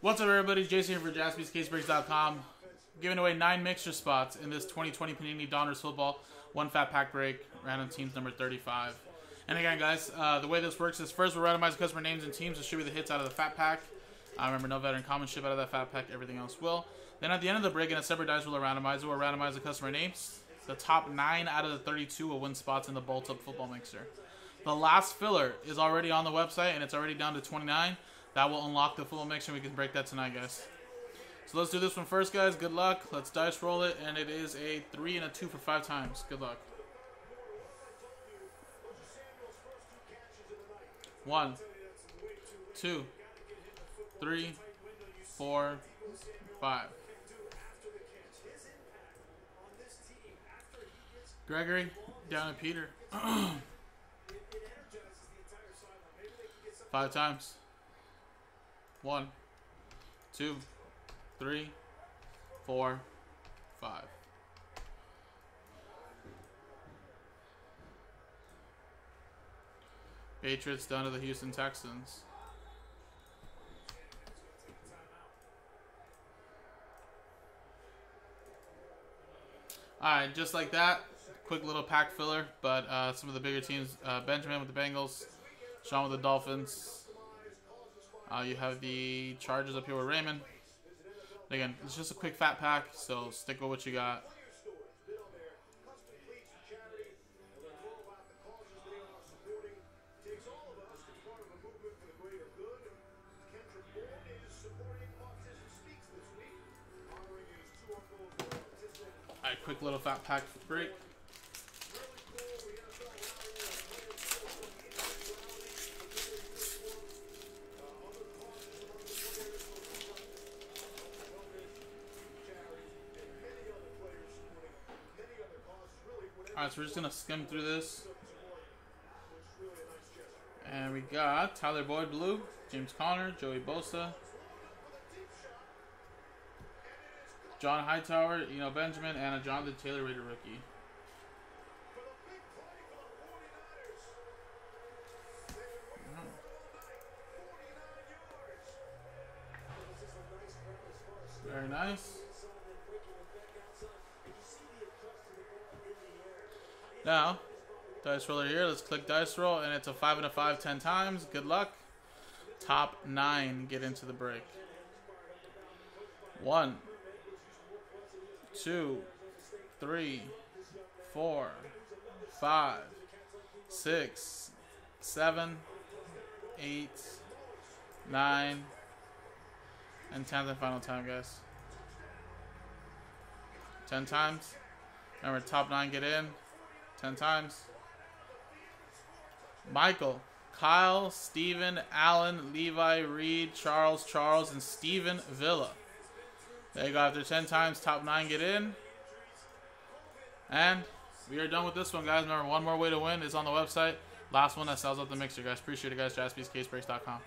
What's up, everybody? Jason here for JaspysCaseBreaks.com. Giving away nine mixer spots in this 2020 Panini Donruss Football one fat pack break, random teams number 35. And again, guys, uh, the way this works is first we'll randomize customer names and teams. Distribute the hits out of the fat pack. Uh, remember, no veteran common ship out of that fat pack. Everything else will. Then at the end of the break, in a separate dice roller randomizer, we'll randomize the customer names. The top nine out of the 32 will win spots in the Bolt Up Football Mixer. The last filler is already on the website, and it's already down to 29. That will unlock the full mix, and we can break that tonight, guys. So let's do this one first, guys. Good luck. Let's dice roll it, and it is a 3 and a 2 for 5 times. Good luck. One, two, three, four, five. Gregory, down to Peter. Five times. One, two, three, four, five. Patriots down to the Houston Texans. Alright, just like that. Quick little pack filler, but uh, some of the bigger teams. Uh, Benjamin with the Bengals. Sean with the Dolphins. Uh, you have the Chargers up here with Raymond. Again, it's just a quick fat pack, so stick with what you got. Alright, quick little fat pack break. Alright, so we're just to skim through this. And we got Tyler Boyd Blue, James Conner, Joey Bosa, John Hightower, you know, Benjamin, and a Jonathan Taylor rated rookie. Very nice. Now, dice roller here. Let's click dice roll, and it's a 5 and a 5 10 times. Good luck. Top 9 get into the break. 1, 2, 3, 4, 5, 6, 7, 8, 9, and 10th and final time, guys. 10 times. Remember, top 9 get in. 10 times. Michael, Kyle, Steven, Allen, Levi, Reed, Charles, Charles, and Steven Villa. There you go. After 10 times, top 9 get in. And we are done with this one, guys. Remember, one more way to win is on the website. Last one that sells out the mixer, guys. Appreciate it, guys. JaspysCaseBreaks.com.